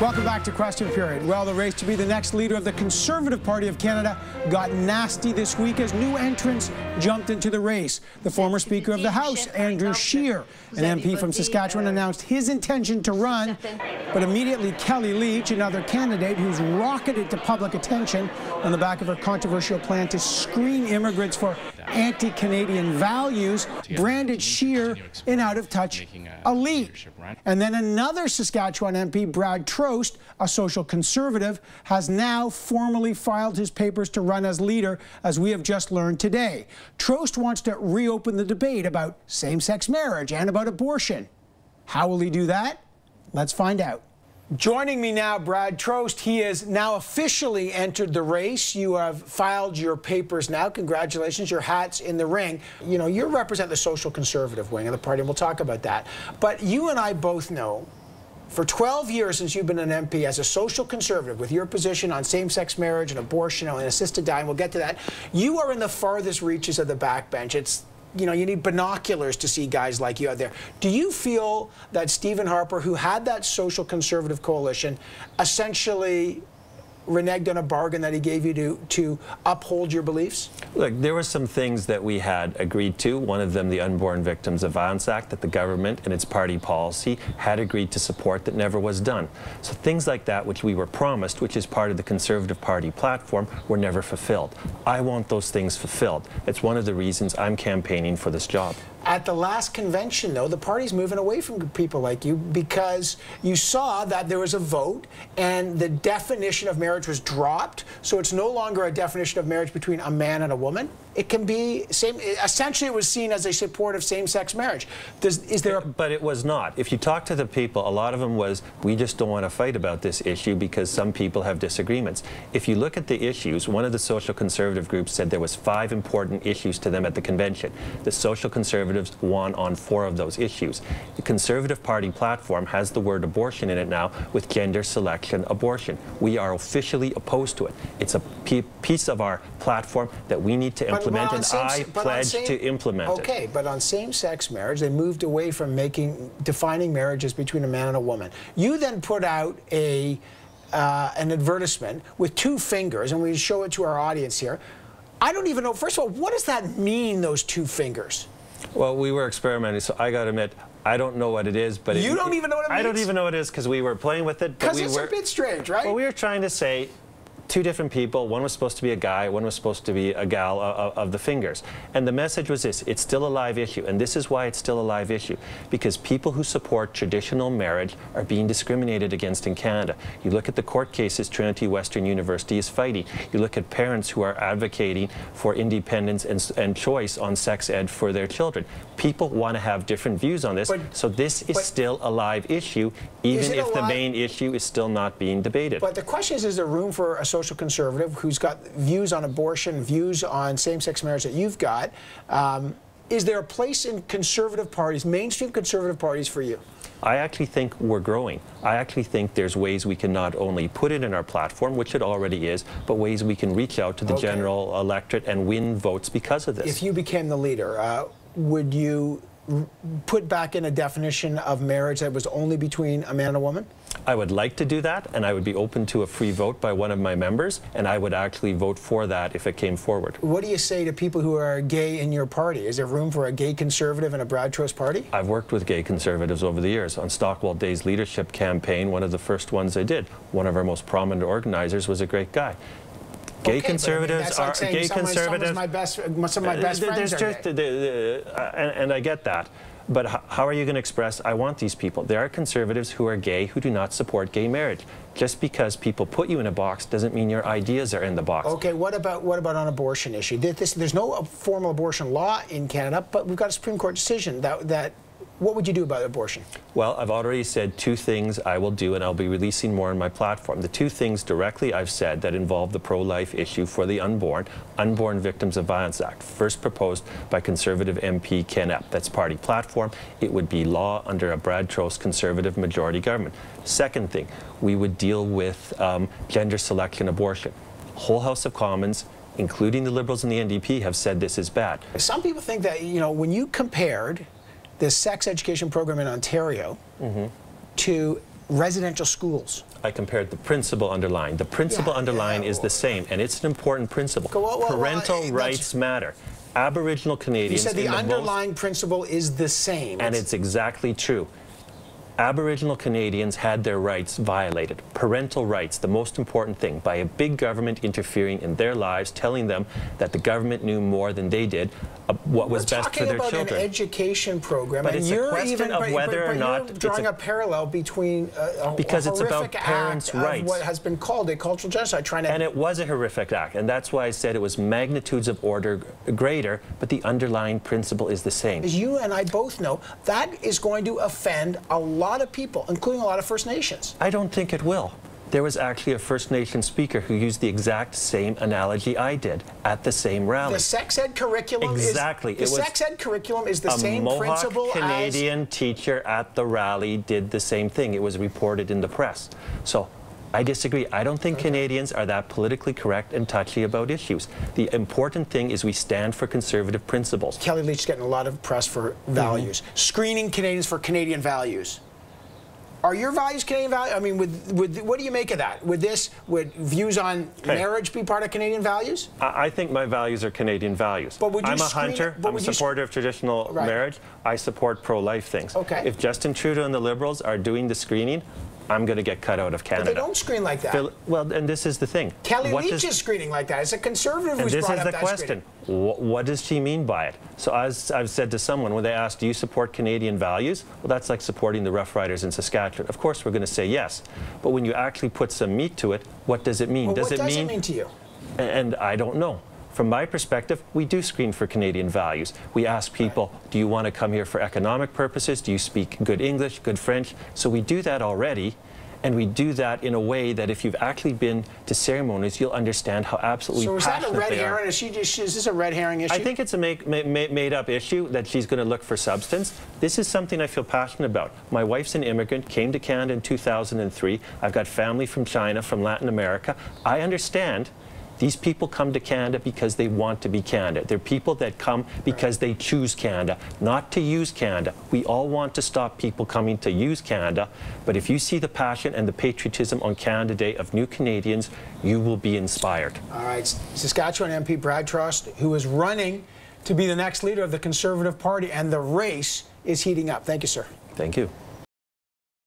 Welcome back to Question Period. Well, the race to be the next leader of the Conservative Party of Canada got nasty this week as new entrants jumped into the race. The former Speaker of the House, Andrew Scheer, an MP from Saskatchewan, announced his intention to run, but immediately Kellie Leitch, another candidate who's rocketed to public attention on the back of her controversial plan to screen immigrants for anti-Canadian values, branded Scheer and out-of-touch elite. And then another Saskatchewan MP, Brad Trost, a social conservative, has now formally filed his papers to run as leader, as we have just learned today. Trost wants to reopen the debate about same-sex marriage and about abortion. How will he do that? Let's find out. Joining me now, Brad Trost. He has now officially entered the race. You have filed your papers now. Congratulations. Your hat's in the ring. You know, you represent the social conservative wing of the party, and we'll talk about that. But you and I both know for 12 years since you've been an MP as a social conservative with your position on same-sex marriage and abortion and assisted dying, we'll get to that, you are in the farthest reaches of the backbench. It's you know, you need binoculars to see guys like you out there. Do you feel that Stephen Harper, who had that social conservative coalition, essentially reneged on a bargain that he gave you to, to uphold your beliefs? Look, there were some things that we had agreed to. One of them, the Unborn Victims of Violence Act, that the government and its party policy had agreed to support that never was done. So things like that, which we were promised, which is part of the Conservative Party platform, were never fulfilled. I want those things fulfilled. It's one of the reasons I'm campaigning for this job. At the last convention, though, the party's moving away from people like you because you saw that there was a vote and the definition of marriage was dropped. So it's no longer a definition of marriage between a man and a woman. It can be same. Essentially, it was seen as a support of same-sex marriage. Does, is there? A but it was not. If you talk to the people, a lot of them was, we just don't want to fight about this issue because some people have disagreements. If you look at the issues, one of the social conservative groups said there was five important issues to them at the convention. The social conservatives won on four of those issues. The Conservative Party platform has the word abortion in it now with gender selection abortion. We are officially opposed to it. It's a piece of our platform that we need to implement, and I pledge same, to implement okay, it. Okay, but on same-sex marriage, they moved away from making defining marriages between a man and a woman. You then put out a uh, an advertisement with two fingers, and we show it to our audience here. I don't even know. First of all, what does that mean? Those two fingers. Well, we were experimenting, so I got to admit, I don't know what it is, but you it, don't even know what it means. I don't even know what it is because we were playing with it. Because we it's were, a bit strange, right? Well, we were trying to say two different people. One was supposed to be a guy, one was supposed to be a gal of, of, the fingers. And the message was this, it's still a live issue. And this is why it's still a live issue. Because people who support traditional marriage are being discriminated against in Canada. You look at the court cases Trinity Western University is fighting. You look at parents who are advocating for independence and, and choice on sex ed for their children. People want to have different views on this. But, so this is still a live issue, even if the main issue is still not being debated. But the question is, is there room for a social conservative who's got views on abortion, views on same-sex marriage that you've got. Um, is there a place in conservative parties, mainstream conservative parties for you? I actually think we're growing. I actually think there's ways we can not only put it in our platform, which it already is, but ways we can reach out to the okay. general electorate and win votes because of this. If you became the leader, uh, would you put back in a definition of marriage that was only between a man and a woman? I would like to do that, and I would be open to a free vote by one of my members, and I would actually vote for that if it came forward. What do you say to people who are gay in your party? Is there room for a gay conservative in a Brad Trost party? I've worked with gay conservatives over the years. On Stockwell Day's leadership campaign, one of the first ones I did, one of our most prominent organizers was a great guy. Gay okay, conservatives I mean, like are gay conservatives. My best, some of my best friends are just, gay. Uh, and, and I get that. But how are you going to express, I want these people? There are conservatives who are gay who do not support gay marriage. Just because people put you in a box doesn't mean your ideas are in the box. Okay, what about what about on abortion issue? This, there's no formal abortion law in Canada, but we've got a Supreme Court decision that, that what would you do about abortion? Well, I've already said two things I will do, and I'll be releasing more on my platform. The two things directly I've said that involve the pro-life issue for the unborn, Unborn Victims of Violence Act, first proposed by Conservative MP Ken Epp. That's party platform. It would be law under a Brad Trost Conservative majority government. Second thing, we would deal with um, gender selection abortion. Whole House of Commons including the Liberals and the NDP, have said this is bad. Some people think that, you know, when you compared the sex education program in Ontario mm -hmm. to residential schools. I compared the principle underlying. The principle Yeah, underlying yeah, is the same, and it's an important principle. Well, well, well, Parental rights matter. Aboriginal Canadians. You said the the most underlying principle is the same. And it's exactly true. Aboriginal Canadians had their rights violated. Parental rights, the most important thing, by a big government interfering in their lives, telling them that the government knew more than they did uh, what was We're best talking for their about an education program, But and it's you're question even of but- whether but- or not you're drawing a- a, parallel between a, a, Because a it's about parents' rights. what has been called a cultural genocide, trying to And it was a horrific act, and that's why I said it was magnitudes of order greater, but the underlying principle is the same. as you and I both know, that is going to offend a lot of people, including a lot of First Nations. I don't think it will. There was actually a First Nation speaker who used the exact same analogy I did at the same rally. The sex ed curriculum Exactly. is the It was sex ed curriculum is the a same Mohawk principle Canadian teacher at the rally did the same thing. It was reported in the press. So I disagree. I don't think Canadians are that politically correct and touchy about issues. The important thing is we stand for conservative principles. Kellie Leitch is getting a lot of press for values, mm-hmm. screening Canadians for Canadian values. Are your values Canadian values? I mean, would, would, what do you make of that? Would this, would views on Okay. marriage be part of Canadian values? I I think my values are Canadian values. But would you I'm a hunter. I'm a would you sc- supporter of traditional Right. marriage. I support pro-life things. Okay. If Justin Trudeau and the Liberals are doing the screening, I'm going to get cut out of But Canada. they don't screen like that. Phil- well, and this is the thing. Kellie What Leitch does- is screening like that. It's a conservative who's this brought is up the that question. what does she mean by it? So as I've said to someone when they ask, do you support Canadian values? Well, that's like supporting the Rough Riders in Saskatchewan. Of course, we're going to say yes. But when you actually put some meat to it, what does it mean? Well, does what it does mean, it mean to you? And I don't know. From my perspective, we do screen for Canadian values. We ask people, do you want to come here for economic purposes? Do you speak good English, good French? So we do that already. And we do that in a way that if you've actually been to ceremonies, you'll understand how absolutely So is that a red herring? Is, she just, is this a red herring issue? I think it's a make, ma- ma- made up issue that she's going to look for substance. This is something I feel passionate about. My wife's an immigrant, came to Canada in 2003. I've got family from China, from Latin America. I understand these people come to Canada because they want to be Canada. They're people that come because they choose Canada, not to use Canada. We all want to stop people coming to use Canada, but if you see the passion and the patriotism on Canada Day of new Canadians, you will be inspired. All right, Saskatchewan MP Brad Trost, who is running to be the next leader of the Conservative Party, and the race is heating up. Thank you, sir. Thank you.